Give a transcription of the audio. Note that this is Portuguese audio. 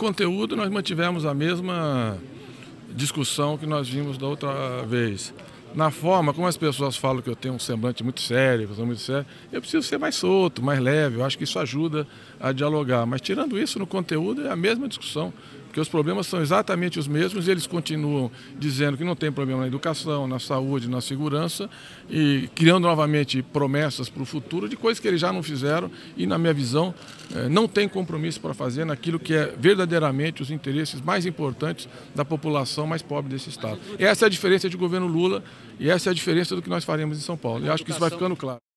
conteúdo, nós mantivemos a mesma discussão que nós vimos da outra vez. Na forma, como as pessoas falam que eu tenho um semblante muito sério, que eu sou muito sério, eu preciso ser mais solto, mais leve. Eu acho que isso ajuda a dialogar. Mas tirando isso, no conteúdo é a mesma discussão porque os problemas são exatamente os mesmos e eles continuam dizendo que não tem problema na educação, na saúde, na segurança e criando novamente promessas para o futuro de coisas que eles já não fizeram e, na minha visão, eh, não tem compromisso para fazer naquilo que é verdadeiramente os interesses mais importantes da população mais pobre desse Estado. Essa é a diferença de governo Lula e essa é a diferença do que nós faremos em São Paulo. E acho que isso vai ficando claro.